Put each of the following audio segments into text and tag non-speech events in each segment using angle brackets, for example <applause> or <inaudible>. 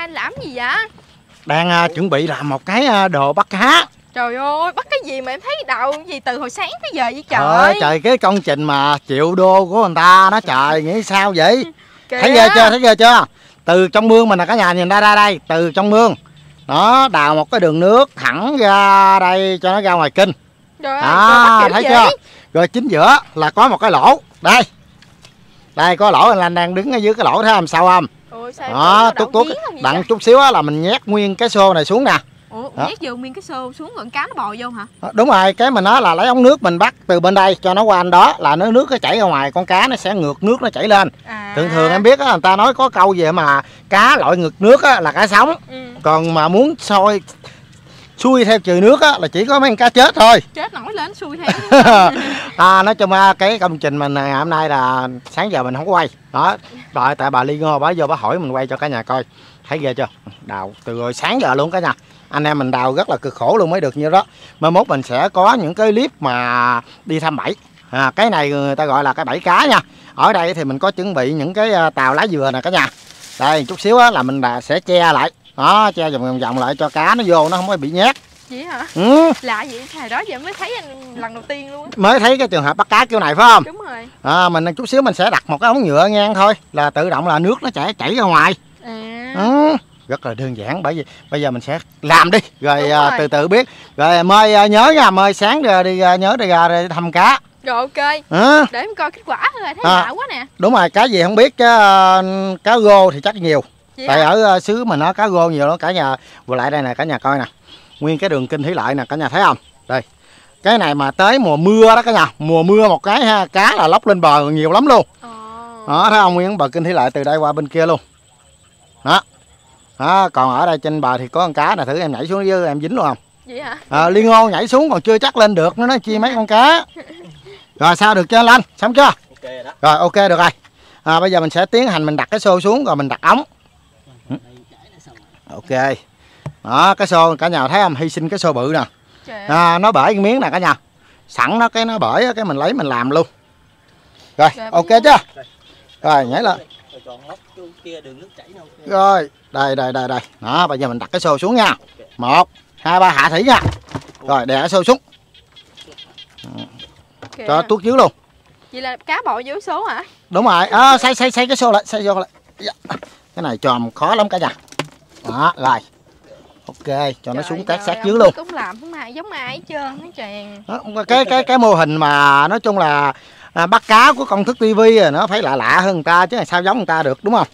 ba làm gì vậy? Đang à, chuẩn bị làm một cái à, đồ bắt cá. Trời ơi bắt cái gì mà em thấy đậu gì từ hồi sáng tới giờ vậy trời? Trời trời cái công trình mà triệu đô của người ta đó trời nghĩ sao vậy? <laughs> Kìa. thấy ghê chưa thấy ghê chưa? Từ trong mương mình là cả nhà nhìn ra đây đây từ trong mương. Nó đào một cái đường nước thẳng ra đây cho nó ra ngoài kinh. Trời đó thấy kiểu chưa? rồi chính giữa là có một cái lỗ. Đây đây có lỗ anh Lan đang đứng ở dưới cái lỗ thấy không? Sao không ôi sao đó không vậy đặng chút xíu á là mình nhét nguyên cái xô này xuống nè. Ủa đó. nhét vô nguyên cái xô xuống rồi cá nó bò vô hả? Đúng rồi cái mình nói là lấy ống nước mình bắt từ bên đây cho nó qua anh đó là nó nước nó chảy ra ngoài con cá nó sẽ ngược nước nó chảy lên. À. Thường thường em biết á người ta nói có câu gì mà cá lội ngược nước á là cá sống. Ừ. còn mà muốn sôi xuôi theo chiều nước á là chỉ có mấy con cá chết thôi. Chết nổi lên xui theo. <laughs> À, nói chung cái công trình mình ngày hôm nay là sáng giờ mình không có quay. Đó đợi tại bà ly ngô bà vô bà hỏi mình quay cho cả nhà coi. Thấy ghê chưa? Đào từ rồi sáng giờ luôn cả nhà. Anh em mình đào rất là cực khổ luôn mới được như đó. Mai mốt mình sẽ có những cái clip mà đi thăm bẫy. À, cái này người ta gọi là cái bẫy cá nha. Ở đây thì mình có chuẩn bị những cái à, tàu lá dừa nè cả nhà. Đây chút xíu á, là mình là sẽ che lại đó che vòng vòng vòng lại cho cá nó vô nó không có bị nhét. Vậy hả? Ừ, lạ vậy hồi đó giờ mới thấy lần đầu tiên luôn á. Mới thấy cái trường hợp bắt cá kiểu này phải không? Đúng rồi. À, mình chút xíu mình sẽ đặt một cái ống nhựa ngang thôi là tự động là nước nó chảy chảy ra ngoài. À. Ừ. rất là đơn giản bởi vì bây giờ mình sẽ làm đi rồi, Đúng à, rồi. từ từ biết. Rồi mời à, nhớ nha mời sáng rồi đi à, nhớ đi ra đi thăm cá. Rồi ok. Ừ. để em coi kết quả thôi thấy À. lạ quá nè. Đúng rồi cá gì không biết chứ à, cá rô thì chắc nhiều tại ở à, xứ mình nó cá rô nhiều lắm cả nhà vừa lại đây nè cả nhà coi nè. Nguyên cái đường kinh thủy lợi nè cả nhà thấy không? Đây. Cái này mà tới mùa mưa đó cả nhà. Mùa mưa một cái ha cá là lóc lên bờ nhiều lắm luôn. Ồ. đó thấy không? Nguyên bờ kinh thủy lợi từ đây qua bên kia luôn. Đó. Đó còn ở đây trên bờ thì có con cá nè thử em nhảy xuống dưới em dính luôn không? Vậy hả? À, liên ngô nhảy xuống còn chưa chắc lên được nó nói chi mấy con cá. Rồi sao được chưa anh Lanh xong chưa? Ok rồi đó. Rồi ok được rồi. À, bây giờ mình sẽ tiến hành mình đặt cái xô xuống rồi mình đặt ống. Ok. Đó cái xô cả nhà thấy không? Hy sinh cái xô bự nè. À, nó bể cái miếng nè cả nhà. Sẵn nó cái nó bể cái mình lấy mình làm luôn. Rồi ok chưa? Rồi nhảy lên. Rồi đây đây đây đây. Đó bây giờ mình đặt cái xô xuống nha. Một hai ba hạ thủy nha. Rồi đè cái xô xuống. Kìa. cho tuốt dưới luôn. Vậy là cá bò dưới số hả? Đúng rồi. À, xây xây xây cái xô lại xây vô lại. Dạ. cái này tròn khó lắm cả nhà đó rồi. Ok cho nó Trời xuống tát sát dưới luôn. cũng làm không ai giống ai hết trơn hết tràn đó, cái cái cái mô hình mà nói chung là à, bắt cá của công thức tivi à, nó phải lạ lạ hơn người ta chứ sao giống người ta được đúng không?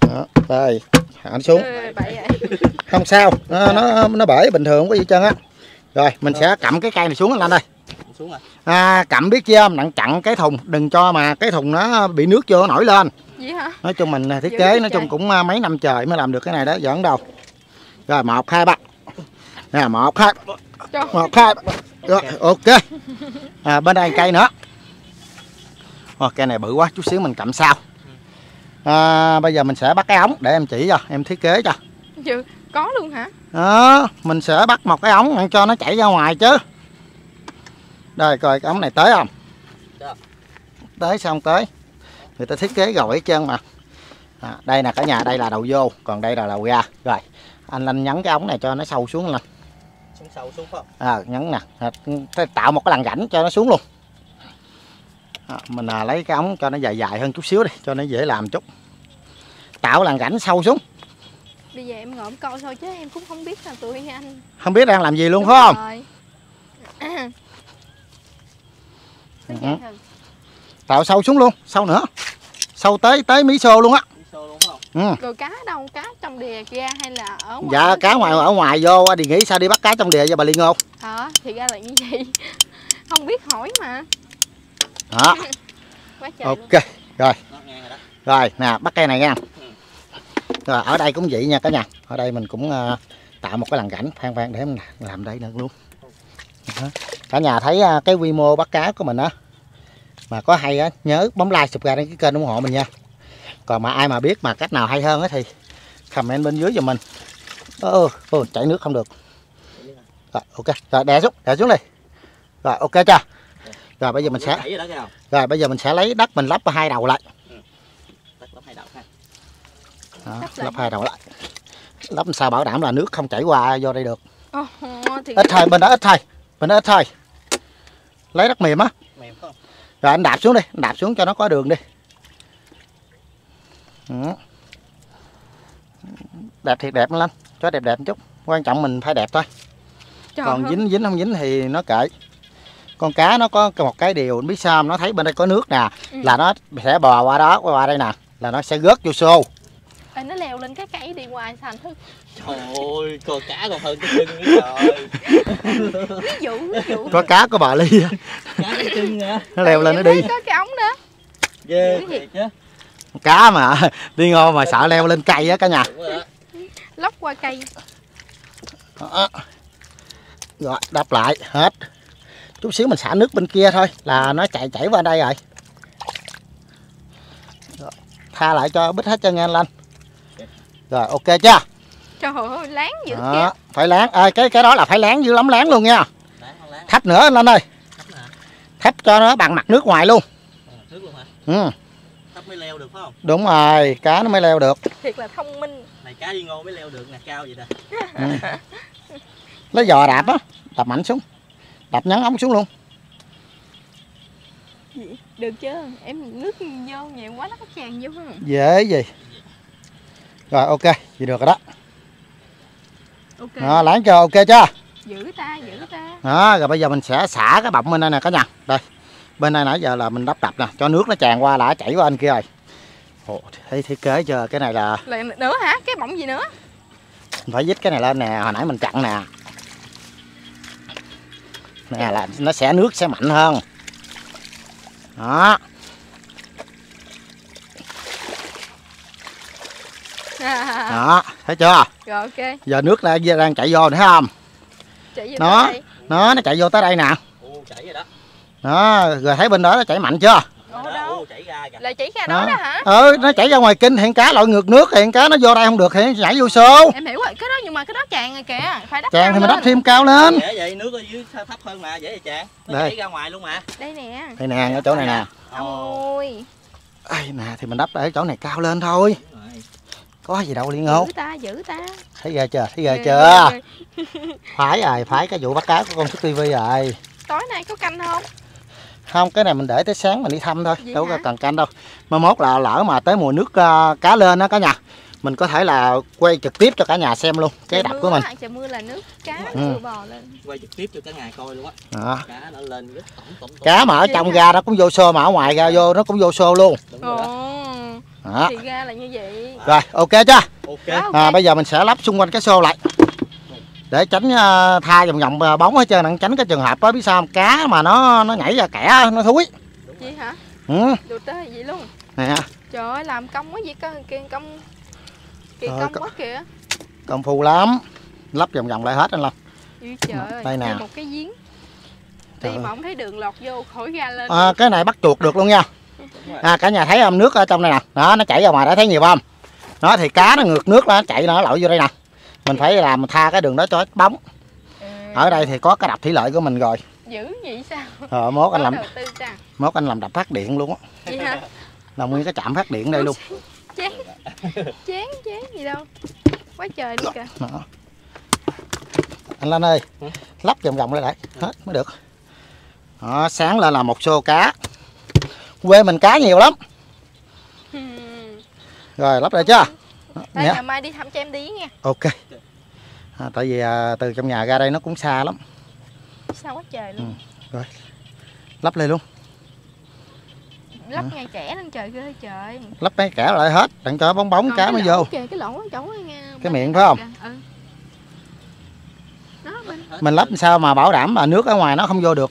Đó, đây hạ nó xuống. Ừ, không sao nó nó, nó bể bình thường không có gì hết trơn á. Rồi mình sẽ cầm cái cây này xuống lên đây xuống rồi. À, cầm biết chưa? Nặng chặn cái thùng đừng cho mà cái thùng nó bị nước vô nó nổi lên. Vậy hả? Nói chung mình thiết Dữ kế nói trời. chung cũng à, mấy năm trời mới làm được cái này đó giỡn đâu. Rồi một hai ba. Nè một hai. Trời. một hai rồi ok. À, bên đây cây nữa. Ồ, cây này bự quá chút xíu mình cầm sau. À, bây giờ mình sẽ bắt cái ống để em chỉ cho em thiết kế cho. Chứ, có luôn hả? Đó mình sẽ bắt một cái ống cho nó chảy ra ngoài chứ đây coi cái ống này tới không? Được. tới xong tới? Người ta thiết kế rồi hết trơn mà. À, đây nè cả nhà đây là đầu vô còn đây là đầu ra. Rồi anh anh nhấn cái ống này cho nó sâu xuống lên. Xuống sâu xuống phải không? À, nhấn nè. À, tạo một cái lằn rãnh cho nó xuống luôn. À, mình à, lấy cái ống cho nó dài dài hơn chút xíu đi cho nó dễ làm chút. Tạo lằn rãnh sâu xuống. Bây giờ em ngồi em coi thôi chứ em cũng không biết là tụi anh không biết đang làm gì luôn Đúng phải không? rồi. <clears throat> Ừ. Tạo sâu xuống luôn sâu nữa. Sâu tới tới mí xô luôn á. Không ừ. rồi cá đâu cá trong đìa ra hay là ở ngoài dạ cá ngoài ở ngoài vô thì nghĩ sao đi bắt cá trong đìa cho bà liên ngô. Hả? Thì ra là như vậy. <laughs> Không biết hỏi mà. Đó <laughs> quá trời luôn. ok rồi. Rồi nè bắt cây này nha. Rồi ở đây cũng vậy nha cả nhà. Ở đây mình cũng ờ, tạo một cái lằn rãnh phan phan để em làm đây nữa luôn. Đó. cả nhà thấy ờ, cái quy mô bắt cá của mình á mà có hay á nhớ bấm like subscribe đăng ký kênh ủng hộ mình nha. Còn mà ai mà biết mà cách nào hay hơn á thì comment bên dưới giùm mình. Ơ ơ chảy nước không được. Rồi ok. Rồi đè xuống đè xuống đi. Rồi ok chưa? Rồi bây giờ mình sẽ rồi cái bây giờ mình sẽ lấy đất mình lắp hai đầu lại. Tắt lắp hai đầu ha đó, Lắp hai đầu lại. Lắp sao bảo đảm là nước không chảy qua vô đây được? Ít thôi bên đó ít thôi. Bên đó ít thôi. Lấy đất mềm á? Rồi anh đạp xuống đi anh đạp xuống cho nó có đường đi. Ừ. đẹp thiệt đẹp lên cho đẹp đẹp một chút. Quan trọng mình phải đẹp thôi. Trời còn dính dính không dính thì nó kệ. Con cá nó có một cái điều biết sao nó thấy bên đây có nước nè Ừ. là nó sẽ bò qua đó qua đây nè là nó sẽ rớt vô xô Ê, nó leo lên cái cây đi ngoài thành thức Trời ơi, con cá còn hơn cái chân nữa trời. ví dụ ví dụ có cá có bà ly á. Cá cái chân nè. nó leo lên nó đi có cái ống nữa Ghê thiệt chứ. cá mà đi ngon mà sợ leo lên cây á cả nhà Đúng rồi đó. lóc qua cây Đó. rồi đắp lại hết chút xíu mình xả nước bên kia thôi là nó chạy chảy qua đây rồi Rồi, tha lại cho bít hết chân anh lên rồi ok chưa? Trời ơi láng dữ đó, kìa. phải láng. À, cái cái đó là phải láng dữ lắm láng luôn nha. Láng không láng. thấp nữa anh lên ơi. Thấp cho nó bằng mặt nước ngoài luôn. Ờ, Nước luôn hả? ừ, Thấp mới leo được phải không? đúng rồi cá nó mới leo được. Thiệt là thông minh. Này cá đi ngô mới leo được nè, cao vậy nè. lấy giò đạp á đạp mạnh xuống. Đạp nhấn ống xuống luôn. Được chưa em nước vô nhiều quá nó có tràn vô không? Dễ gì rồi ok vậy được rồi đó. Ok. Đó, láng cho ok chưa? Giữ ta giữ ta đó rồi bây giờ mình sẽ xả cái bọng bên đây nè cả nhà đây bên đây nãy giờ là mình đắp đập nè cho nước nó tràn qua là chảy qua anh kia rồi. Ồ, thấy thiết kế chưa? Cái này là lại nữa hả? Cái bọng gì nữa? Mình phải dít cái này lên nè hồi nãy mình chặn nè. Nè là nó sẽ nước sẽ mạnh hơn. Đó <laughs> đó thấy chưa rồi ok giờ nước đang đang chạy vô thấy không chạy vô Nó. đây nó nó chạy vô tới đây nè Ô, chảy rồi đó. đó rồi thấy bên đó nó chảy mạnh chưa Ồ, ô, chảy ra kìa. là chỉ ra đó đó hả ừ nó chảy ra ngoài kinh hiện cá lội ngược nước hiện cá nó vô đây không được thì nó nhảy vô xô em hiểu rồi cái đó nhưng mà cái đó tràn rồi kìa phải đắp chàng cao thì mình đắp thêm cao lên Dễ vậy, nước ở dưới thấp hơn mà, dễ vậy chàng. Nó Đây. chảy ra ngoài luôn mà. đây nè đây nè ở chỗ này nè Ồ. ôi Ây, nè thì mình đắp ở chỗ này cao lên thôi. Có gì đâu liên ngô giữ ta giữ ta thấy ghê chưa thấy ghê Ghê, chưa <laughs> phải rồi phải cái vụ bắt cá của con xuất tivi rồi tối nay có canh không không cái này mình để tới sáng mình đi thăm thôi Vậy đâu có hả? cần canh đâu mai mốt là lỡ mà tới mùa nước ờ, cá lên đó cả nhà mình có thể là quay trực tiếp cho cả nhà xem luôn cái đập của mình trời mưa là nước cá Ừ. mưa bò lên Quay trực tiếp cho cả ngày coi luôn á. đó. Cá nó lên rất tổng tổng. tổng. cá mà ở trong ra nó cũng vô xô mà ở ngoài ra vô nó cũng vô xô luôn Đúng rồi đó. Ồ đó. thì ra là như vậy rồi ok chưa Ok. Đó, ok. à, bây giờ mình sẽ lắp xung quanh cái xô lại để tránh ờ, tha vòng vòng ờ, bóng hết trơn tránh cái trường hợp đó biết sao không? cá mà nó nó nhảy ra kẻ nó thúi vậy hả ừ. được tới vậy luôn nè trời ơi làm công quá vậy cơ kìa công kỳ Trời, công co- quá kìa công phu lắm lắp vòng vòng lại hết anh long Ui trời ơi Đây nè. một cái giếng đi mà không thấy đường lọt vô khỏi ra lên à, cái này bắt chuột được luôn nha. À, cả nhà thấy không? Nước ở trong này nè. Đó nó chảy ra ngoài đã thấy nhiều không? Đó thì cá nó ngược nước nó chạy nó lội vô đây nè. Mình phải làm tha cái đường đó cho bóng. À, ở đây thì có cái đập thủy lợi của mình rồi. Dữ vậy sao? Ờ, mốt anh làm mốt anh làm đập phát điện luôn á. Làm nguyên cái trạm phát điện đây luôn. Chán chán chán gì đâu. Quá trời đi kìa. Đó. anh Lan ơi lắp vòng vòng lại lại. Hết mới được. Đó, sáng lên là một xô cá quê mình cá nhiều lắm. <laughs> Rồi lắp lại chưa Đây, nhá. ngày mai đi thăm cho em đi nha. Ok. À, tại vì à, từ trong nhà ra đây nó cũng xa lắm. Sao quá trời luôn. Lắp lên luôn. Lắp ngay trẻ lên trời ghê trời. Lắp mấy kẻ lại hết. Đặng cho bóng bóng Còn cá mới vô. kìa cái lỗ chỗ Cái miệng phải không? ừ. Đó bên mình lắp sao mà bảo đảm mà nước ở ngoài nó không vô được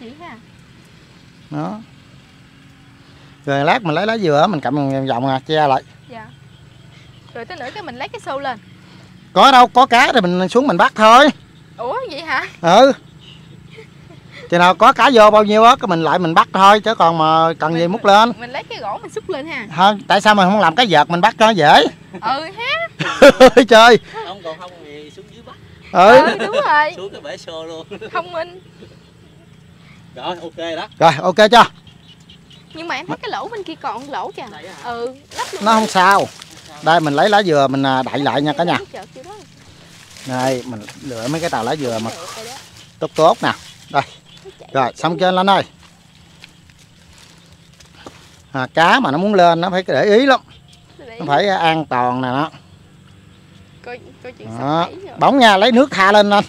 chỉ ha đó. Rồi lát mình lấy lá dừa mình cầm vòng vòng à che lại. Dạ. Rồi tới nữa cái mình lấy cái xô lên. Có đâu có cá thì mình xuống mình bắt thôi. Ủa vậy hả? Ừ. Chừng nào có cá vô bao nhiêu á cái mình lại mình bắt thôi chứ còn mà cần gì Mình- múc lên. mình lấy cái gỗ mình xúc lên ha. Thôi tại sao mình không làm cái vợt mình bắt cho dễ? Ừ ha. <laughs> Chơi Không còn không thì xuống dưới bắt. ừ. Ừ đúng rồi. Xuống cái bể xô luôn. thông minh Rồi, ok đó. rồi ok chưa? Nhưng mà em thấy cái lỗ bên kia còn lỗ kìa. Ừ nó không sao. Đây mình lấy lá dừa mình à, đậy lại nha cả nhà. Đây mình lựa mấy cái tàu lá dừa mà tốt tốt nè. Đây. Rồi xong trên lên ơi à, cá mà nó muốn lên nó phải để ý lắm. Nó phải an toàn nè nó. Coi coi chuyện bóng nha lấy nước tha lên lên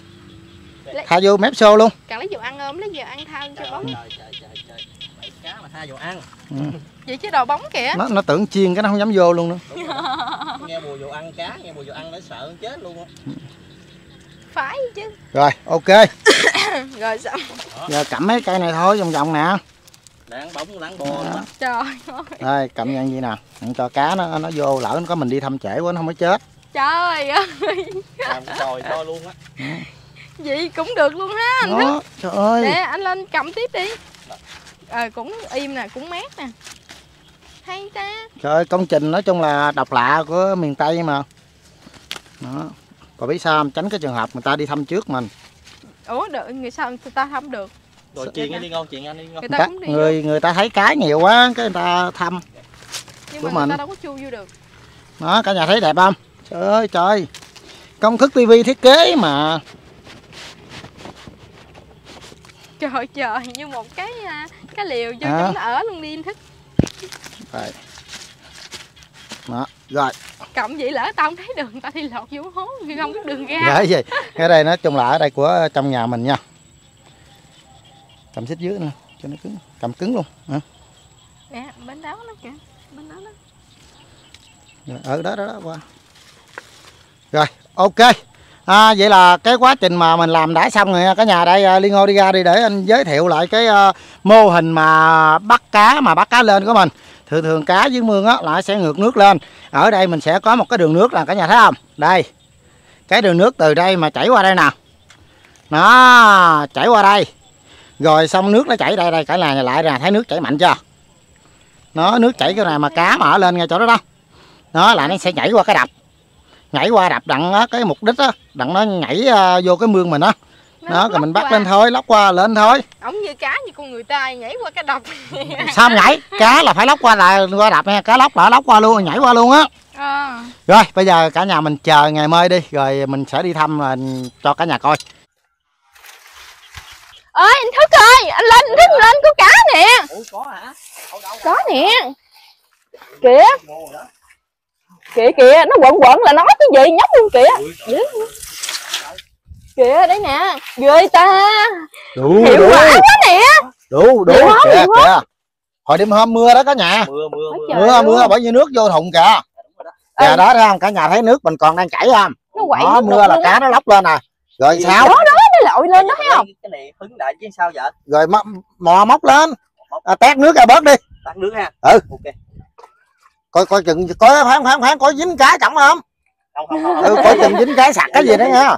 tha vô mép xô luôn. Cần lấy dầu ăn ôm lấy dầu ăn thao cho Trời bóng. Ơi, trời trời trời. Mấy cá mà tha vào ăn. Ừ. vậy chứ đồ bóng kìa. Nó nó tưởng chiên cái nó không dám vô luôn nữa. Nghe mùi vô ăn cá nghe mùi vô ăn nó sợ chết luôn á. Phải chứ. Rồi ok. <coughs> Rồi xong. Giờ cầm mấy cây này thôi vòng vòng nè. Đáng bóng đáng bò đó trời ơi. Đây cầm như gì nè? Đừng cho cá nó nó vô lỡ nó có mình đi thăm trễ quá nó không có chết. Trời ơi. Làm tròi to luôn á vậy cũng được luôn ha anh thích đó trời ơi. Để anh lên cầm tiếp đi. Ờ cũng im nè cũng mát nè. Hay ta. Trời ơi công trình nói chung là độc lạ của miền tây mà. Đó. Còn biết sao không? tránh cái trường hợp người ta đi thăm trước mình. Ủa được người sao người ta không được? Rồi chuyện anh đi ngon chuyện anh đi ngon. Người người ta cũng đi người người ta thấy cá nhiều quá cái người ta thăm nhưng của mà người mình. ta đâu có chui vô được. Đó cả nhà thấy đẹp không? Trời ơi trời. Công thức tivi thiết kế mà <laughs> trời trời như một cái à, cái liều cho À. chúng nó ở luôn đi anh thích rồi đó rồi. Cộng vậy lỡ tao không thấy đường tao đi lọt vô hố không có đường ra. Dạ gì cái đây nói chung là ở đây của trong nhà mình nha. Cầm xích dưới nữa cho nó cứng cầm cứng luôn hả? nè bên đó nó kìa bên đó. Rồi, ở đó đó, đó qua. Rồi ok à, vậy là cái quá trình mà mình làm đã xong rồi nha. cả nhà đây à, liên ngô đi ra đi để anh giới thiệu lại cái à, mô hình mà bắt cá mà bắt cá lên của mình. Thường thường cá dưới mương á là sẽ ngược nước lên. Ở đây mình sẽ có một cái đường nước là cả nhà thấy không? Đây. Cái đường nước từ đây mà chảy qua đây nè. Nó chảy qua đây. Rồi xong nước nó chảy đây đây cả nhà lại nè thấy nước chảy mạnh chưa? Nó nước chảy cái này mà cá mà ở lên ngay chỗ đó đó. Nó là nó sẽ nhảy qua cái đập nhảy qua đập đặng á, cái mục đích á đặng nó nhảy à, vô cái mương mình á. Nó đó rồi mình bắt qua. lên thôi lóc qua lên thôi. Ổng như cá như con người ta nhảy qua cái độc <laughs> sao nhảy? Cá là phải lóc qua là qua đập nha cá lóc là lóc qua luôn nhảy qua luôn á. À, rồi bây giờ cả nhà mình chờ ngày mai đi rồi mình sẽ đi thăm à, cho cả nhà coi. Ơi anh thức ơi anh lên anh thức lên có cá nè. Ủa có hả? Đâu đâu. Có nè. Kìa kìa kìa nó quẩn quẩn là nói cái gì nhóc luôn kìa. Ui, dữ kìa đấy nè ghê ta. Đủ hiệu đủ. quả quá nè. Đủ đủ. Quá, kìa quá. kìa. hồi đêm hôm mưa đó cả nhà. Mưa mưa mưa. trời. mưa mưa bởi vì nước vô thùng kìa. Đúng rồi đó. Kìa Ừ. đó thấy không? Cả nhà thấy nước mình còn đang chảy không? Nó quậy đó mưa là cá nó lóc lên nè. Rồi sao? Đó đó nó lội lên đó thấy không? Cái này hứng đại chứ sao vậy? Rồi mò, móc lên. À, tét nước ra bớt đi. Tắt nước ha. Ừ. ok coi coi chừng coi phán phán phán coi dính cá trọng không? Không không không. Ừ, coi chừng dính cá sặc cái gì đó nha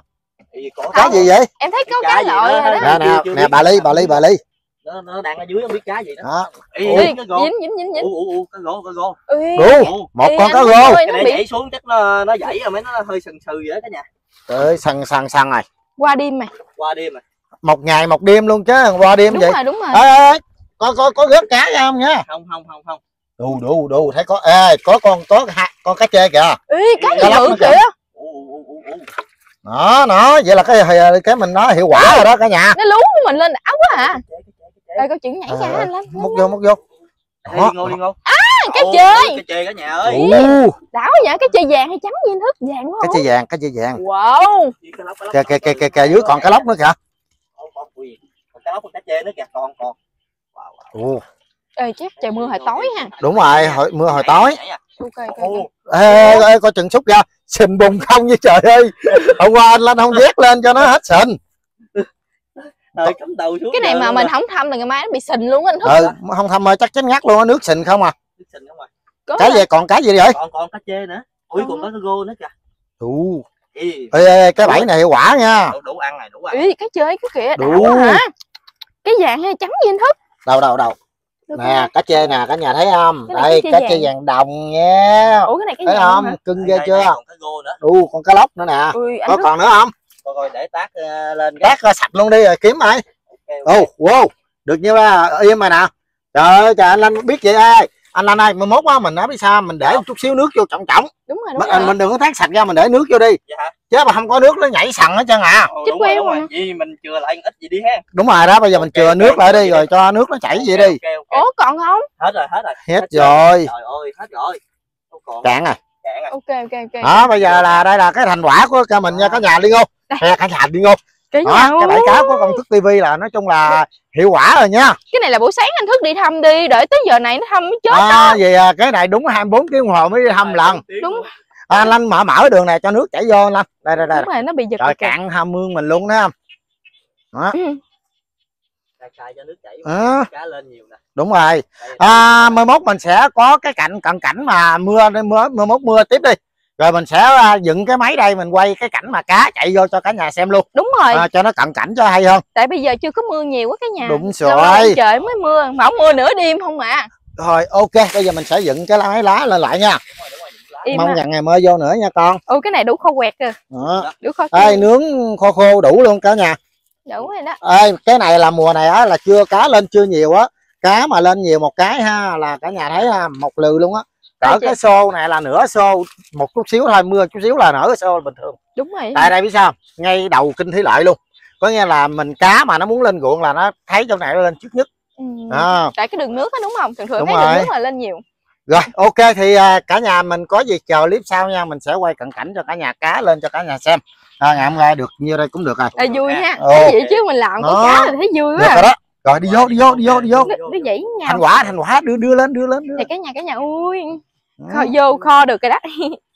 Thì có cá gì vậy? Em thấy có Cá cá lội rồi nè nè nè bà ly bà ly bà ly. Nó, nó đang ở dưới không biết cá gì đó. Đó. Ê, Ủa. cái gô dính dính dính dính. Ủ ủ ủ cái gô cái gô Ui, một con cá ơi, cái nó này nhảy xuống chắc nó nó dãy rồi mấy nó hơi sần sừ vậy đó cả nhà. Trời ơi sần sần sần rồi. Qua đêm mày qua đêm rồi một ngày một đêm luôn chứ qua đêm đúng vậy. rồi đúng rồi. Ê ê ê, có có có rớt cá ra không nha không không không không đủ đủ đủ thấy có ê có con có con cá chê kìa. Ê, cá gì lóc bự nữa kìa. đó nó vậy là cái cái mình nó hiệu quả rồi đó cả nhà. Nó lú của mình lên áo quá à. Rồi câu chuyện nhảy ra anh lên múc vô múc vô. Đi ngô đi ngô. Cái Ồ, chơi. cái chơi cả nhà ơi. Đảo vậy cái chơi vàng hay trắng gì thức? Vàng quá cái chê vàng cái chê vàng. Wow. Cái cái kìa kìa kìa kìa kìa dưới còn cá lóc nữa kìa. Còn còn cá lóc con cá chê nữa kìa còn còn Wow, ê chắc trời mưa hồi tối ha. Đúng rồi hồi, mưa hồi tối. Ok ok, Ồ, ok. ê, ê, ê coi chừng xúc ra sình bùng không như trời ơi. Hôm qua anh lên không vét lên cho nó hết sình. Hơi cắm đầu xuống cái này mà mình không thăm là ngày mai nó bị sình luôn anh thức ừ không thăm ơi chắc chắn ngắt luôn á nước sình không à. Nước sình không à. có cái gì còn cái gì vậy? Còn còn cá chê nữa. Ui còn có cái gô nữa kìa. Đủ. Ê, ê, ê, cái bẫy này hiệu quả nha. Đủ, đủ ăn này đủ ăn. Ý, cái chơi cái kìa Đủ. hả? Cái vàng hay trắng gì anh thức đâu đâu đâu nè cá chê nè cả nhà thấy không? Đây cá cá chê vàng. đồng nha. Ủa cái này cái thấy không? hả cưng ghê chưa? còn cái gô nữa. Đu con cá lóc nữa nè. Ui có còn nữa không? Coi coi để tác ờ, lên cái. Cát ra sạch luôn đi rồi kiếm mày Ok, ok. ô wow. Được nhiêu ra yên mày nè. Trời ơi trời anh Lanh biết vậy ơi anh Lanh ơi mai mốt á mình nói sao mình để một chút xíu nước vô trọng trọng đúng rồi đúng mình, rồi mình đừng có thác sạch ra mình để nước vô đi Dạ hả? chứ mà không có nước nó nhảy sần hết trơn à Chết đúng rồi, đúng rồi. mà. Vì mình chừa lại ít gì đi ha. đúng rồi đó bây giờ mình Ok, chừa ok, nước lại đi rồi cho nước nó chảy vậy đi Ok, ok. ủa còn không Hết rồi, hết rồi. hết chưa? rồi Trời ơi, hết rồi. Không còn cạn rồi cạn rồi. ok ok ok đó bây giờ là đây là cái thành quả của cho mình nha cả nhà đi ngô cả nhà đi ngô cái đó cái đại cáo của công thức tivi là nói chung là hiệu quả rồi nha. Cái này là buổi sáng anh thức đi thăm đi để tới giờ này nó thăm mới chết à, vậy à, cái này đúng 24 tiếng đồng hồ mới đi thăm lần. đúng. à, anh Lanh mở mở cái đường này cho nước chảy vô anh Lanh. Đây đây đây. Đúng rồi nó bị giật trời cạn ham mương mình luôn đó. Đó. Ừ. Cài cài cho nước chảy. Cá lên nhiều nè. đúng rồi. À, mai mốt mình sẽ có cái cạnh cận cảnh mà mưa mưa mưa mốt mưa tiếp đi rồi mình sẽ à, dựng cái máy đây mình quay cái cảnh mà cá chạy vô cho cả nhà xem luôn. Đúng rồi. À, cho nó cận cảnh cho hay hơn. Tại bây giờ chưa có mưa nhiều quá cái nhà. Đúng rồi. trời mới mưa mà không mưa nửa đêm không à. Rồi ok bây giờ mình sẽ dựng cái lá máy lá lên lại nha. Đúng rồi, đúng rồi, những lá. im mong á. nhận ngày mơ vô nữa nha con. Ừ cái này đủ khô quẹt rồi. Đó. đủ khô Ê, nướng khô khô đủ luôn cả nhà. Đủ rồi đó. Ê, cái này là mùa này á là chưa cá lên chưa nhiều á. Cá mà lên nhiều một cái ha là cả nhà thấy ha, một lừ luôn á cỡ cái xô này là nửa xô một chút xíu thôi mưa chút xíu là nửa cái xô bình thường. Đúng rồi. Tại đây biết sao? Ngay đầu kinh thủy lợi luôn. Có nghĩa là mình cá mà nó muốn lên ruộng là nó thấy trong này nó lên trước nhất. Ừ. à, tại cái đường nước á đúng không? Thường thường Đúng thấy rồi. đường nước là lên nhiều. Rồi ok thì à, cả nhà mình có gì chờ clip sau nha. Mình sẽ quay cận cảnh cho cả nhà cá lên cho cả nhà xem. À, ngày hôm nay được nhiêu đây cũng được rồi. Là vui ha. Ồ. cái gì chứ mình làm có Đó. cá là thấy vui quá rồi à. đó. Rồi đi vô đi vô đi vô đi vô. Nó dãy nhau. Thành quả thành quả đưa đưa lên đưa lên đưa thì lên. cái nhà cái nhà ui. Ừ. kho vô kho được rồi đó <laughs>